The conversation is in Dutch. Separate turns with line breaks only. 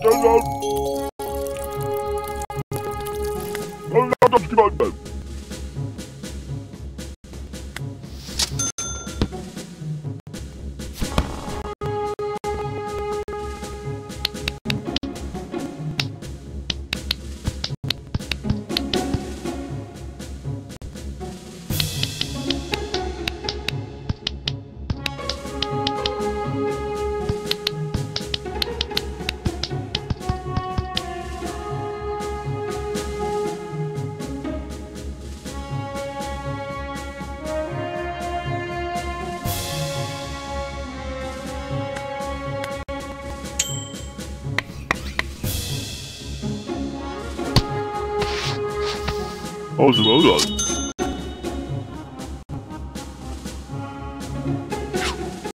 Stand up. Stand up, Hold on, hold on.